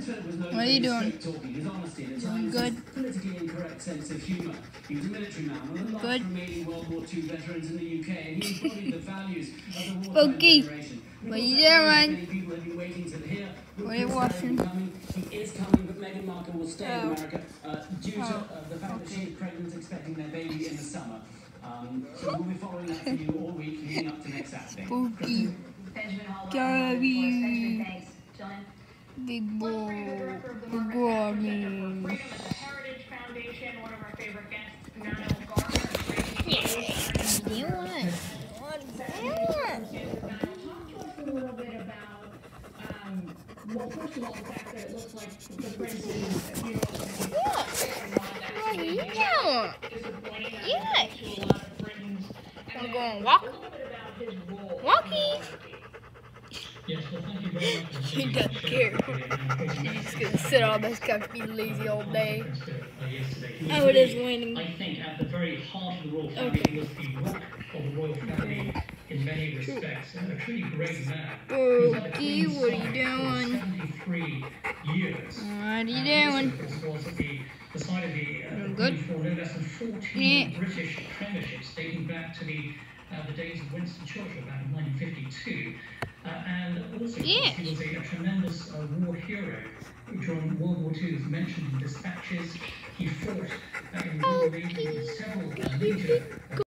What are you doing? Doing good? Politically incorrect sense of humour. He was a military man, one of the last Good. remaining World War II veterans in the UK, and he embodied the values of the wartime Spooky. generation. What are you Many doing? people have been waiting to hear What are you watching? will be coming. He is coming, but Meghan Markle will stay in Oh. America uh, due to Oh. uh, the fact that she is pregnant, expecting their baby in the summer. Um, so we'll be following that for you all week leading up to next Saturday. Spooky. Benjamin the Big Market boy. Access Center for Freedom Heritage Foundation, one of our favorite guests, Nile Gardiner. What do you want? What do you want? To us a little bit about, um, well, first of all, the fact that it looks like the prince is, you know, What do you want? disappointing. Yeah. To a lot of Britons. Wanna And go then and walk? A little bit about his role. Walkie. Yes, well, thank you very much. He doesn't care. He's just gonna sit on this couch, be lazy all day. Oh, it is raining. I think at the very heart of the royal family, he was the rock of the royal family in many respects, and a truly great man. He was at the Spooky, Queen's what are you side for doing? 73 years. What are you doing? this, of course, was at the, the side of the, uh, good? No less than 14 Yeah. British premierships dating back to the uh, the days of Winston Churchill back in 1952. And also, Yeah. he was a, a tremendous uh, war hero during World War II, as mentioned in dispatches. He fought uh, in World War several uh, major